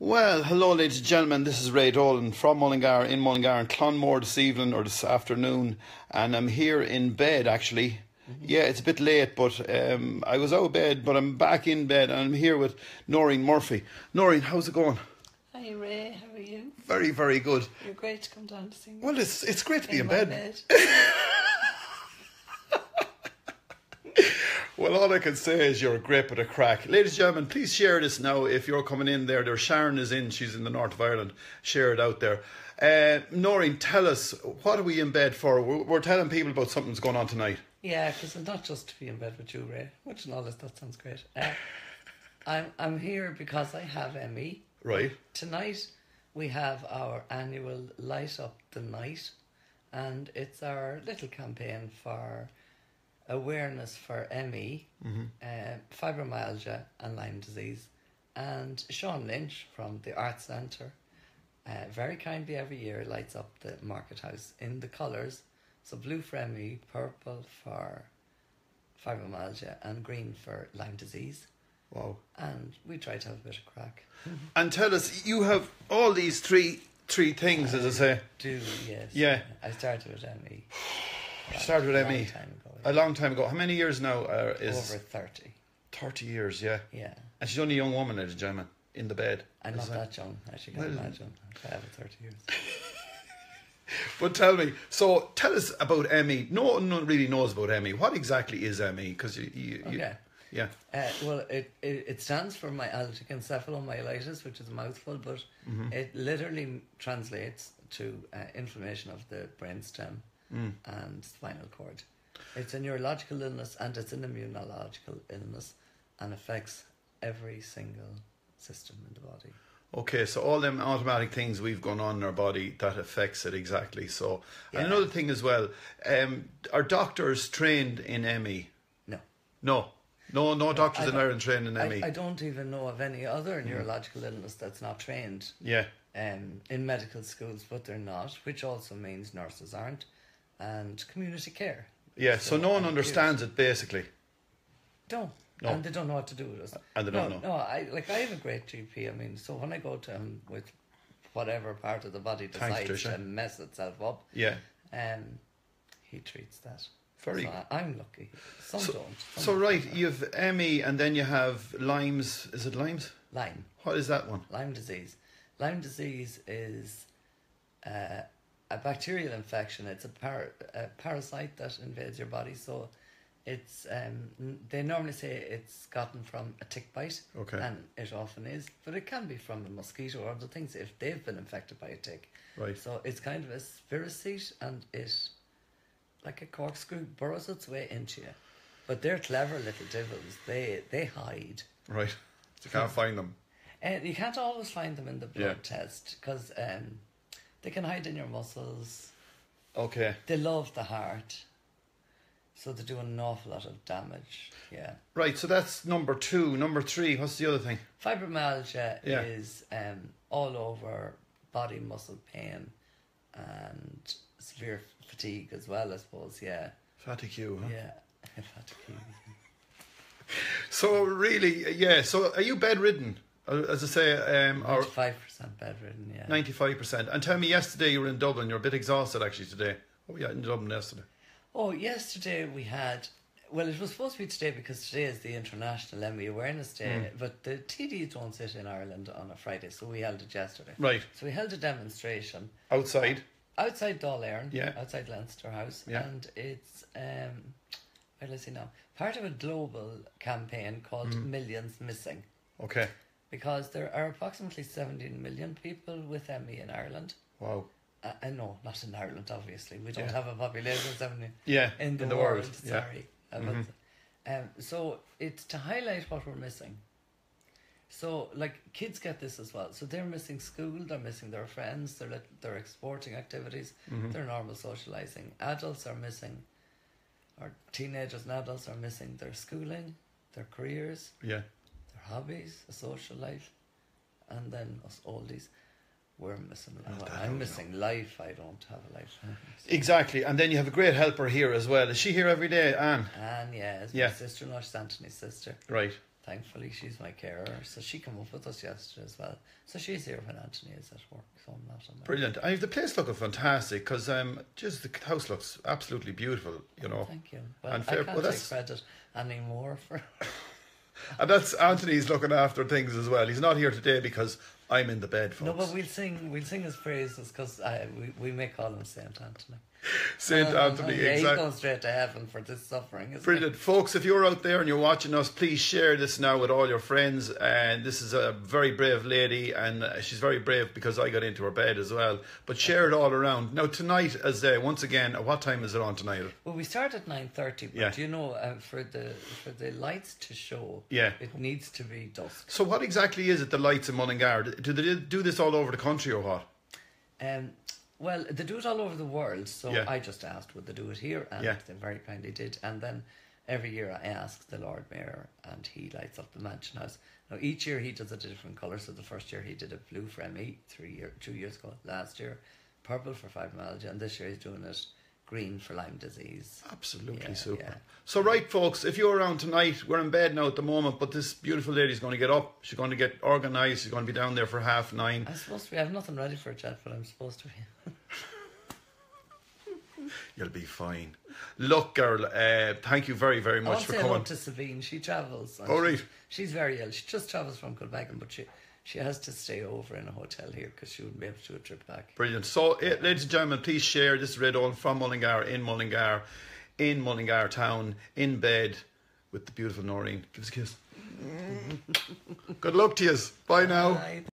Well, hello, ladies and gentlemen. This is Ray Dolan from Mullingar in Mullingar and Clonmore this evening or this afternoon, and I'm here in bed actually. Yeah, it's a bit late, but um, I was out of bed, but I'm back in bed, and I'm here with Noreen Murphy. Noreen, how's it going? Hi Ray, how are you? Very, very good. You're great to come down to see me. Well, it's it's great to be in, my bed. Well, all I can say is you're a great bit of crack. Ladies and gentlemen, please share this now if you're coming in there. There, Sharon is in. She's in the north of Ireland. Share it out there. Uh, Noreen, tell us, what are we in bed for? We're, we're telling people about something's going on tonight. Yeah, because it's not just to be in bed with you, Ray. Which and all this, that sounds great. Uh, I'm I'm here because I have ME. Right. Tonight we have our annual Light Up the Night, and it's our little campaign for awareness for ME, uh, fibromyalgia, and Lyme disease. And Sean Lynch from the Arts Centre uh, very kindly every year lights up the market house in the colours. So blue for ME, purple for fibromyalgia, and green for Lyme disease. Wow. And we try to have a bit of crack. And tell us, you have all these three three things, as I say. Do yes. Yeah. I started with ME. Started with a ME ago. a long time ago. How many years now uh, is Over thirty. 30 years, yeah. Yeah. And she's only a young woman, ladies and gentlemen, in the bed. I'm not that young, as you can Well- imagine. I have 30 years. But tell me, so tell us about ME. No one really knows about ME. What exactly is ME? Because you, you, you, yeah, Uh, well, it, it, it stands for myalgic encephalomyelitis, which is a mouthful, but Mm-hmm. it literally translates to uh, inflammation of the brainstem Mm. and spinal cord. It's a neurological illness and it's an immunological illness and affects every single system in the body. Okay, so all them automatic things we've gone on in our body that affects it exactly. So Yeah. another thing as well, um, are doctors trained in ME? No. No, no, no doctors in Ireland trained in ME. I, I don't even know of any other Mm. neurological illness that's not trained yeah, um, in medical schools, but they're not, which also means nurses aren't, and community care. yeah. So, So, no one understands it basically. Don't. No. And they don't know what to do with us. And they don't know. No, I like I have a great GP. I mean, so when I go to him with whatever part of the body decides Tricia. to mess itself up, Yeah, um, he treats that. Very So I, I'm lucky. Some So- don't. Some So don't. right, you've ME and then you have Lyme's. Is it Lyme's? Lyme. What is that one? Lyme disease. Lyme disease is uh, a bacterial infection. It's a, par- a parasite that invades your body. So it's um, they normally say it's gotten from a tick bite, Okay. and it often is, but it can be from a mosquito or other things if they've been infected by a tick. Right. So it's kind of a spirochete, and it, like a corkscrew, burrows its way into you. But they're clever little devils. They they hide. Right. You can't find them. And you can't always find them in the blood Yeah. test because um, they can hide in your muscles. Okay. They love the heart, so they do an awful lot of damage. Yeah, Right. So that's number two. Number three. What's the other thing? fibromyalgia Yeah. is um, all over body muscle pain and severe fatigue as well. I suppose. Yeah, Fatigue. Huh? yeah, fatigue. So really, yeah. So are you bedridden? Uh, As I say, um, or Five percent bedridden. Yeah. ninety-five percent. And tell me, yesterday you were in Dublin. You're a bit exhausted actually today. Oh yeah, in Dublin yesterday. Oh, yesterday we had. Well, it was supposed to be today because today is the International ME Awareness Day, Hmm. but the TDs don't sit in Ireland on a Friday, so we held it yesterday. Right. So we held a demonstration Outside. outside Dáil Yeah. outside Leinster House, Yeah. and it's um, where do I see now? Part of a global campaign called Mm-hmm. Millions Missing, Okay. Because there are approximately 17 million people with ME in Ireland. Wow. Uh, uh, no, not in Ireland, obviously. We don't Yeah. have a population of 70 Yeah. in the, in the world. world. Yeah. Sorry. about Um, so it's to highlight what we're missing. So like kids get this as well. So they're missing school, they're missing their friends, their lit- their sporting activities, Mm-hmm. their normal socializing. Adults are missing, or teenagers and adults are missing their schooling, their careers, Yeah. Hobbies, a social life, and then us oldies. We're missing. Oh, I don't I'm know. missing life. I don't have a life. Exactly. And then you have a great helper here as well. Is she here every day, Anne? Anne, yeah, Yeah. my sister-in-law, she's Anthony's sister. Right. thankfully she's my carer, so she came up with us yesterday as well. So she's here when Anthony is at work, so I'm not on Brilliant. And the place looking fantastic because um, just the house looks absolutely beautiful, you know. Thank you. Well, And I can't well, take credit anymore for. And that's Anthony's looking after things as well. He's not here today because I'm in the bed, folks. No, but we'll sing. We'll sing his praises because we we may call him Saint Anthony. Saint Uh, Anthony, yeah, he's exactly. going straight to heaven for this suffering. Isn't Brilliant. Folks, if you're out there and you're watching us, please share this now with all your friends. And this is a very brave lady, and uh, she's very brave because I got into her bed as well. But share it all around. Now, tonight, as uh, once again, what time is it on tonight? Well, we start at nine thirty, but Yeah. you know, uh, for the for the lights to show, Yeah. it needs to be dusk. So, what exactly is it, the lights in Mullingar? Do they do this all over the country or what? Um, well, they do it all over the world, so Yeah. I just asked would they do it here, and Yeah. they very kindly did. And then every year I ask the Lord Mayor, and he lights up the Mansion House. Now each year he does it a different colour. So the first year he did it blue for ME, three year, two years ago. Last year, purple for fibromyalgia, and this year he's doing it green for Lyme disease. Absolutely Yeah, super. yeah. So, right, folks, if you're around tonight, we're in bed now at the moment, but this beautiful lady's going to get up. She's going to get organised. She's going to be down there for half nine. I'm supposed to be. I have nothing ready for a chat, but I'm supposed to be. You'll be fine. Look, girl, uh, thank you very, very much for coming. to Sabine. She travels. and Oh, she's- right. She's very ill. She just travels from Kilbeggan, but she she has to stay over in a hotel here because she wouldn't be able to do a trip back. Brilliant. So, uh, ladies and gentlemen, please share. This is Ray Dolan from Mullingar, in Mullingar, in Mullingar town, in bed with the beautiful Noreen. Give us a kiss. Good luck to you. Bye now. Bye.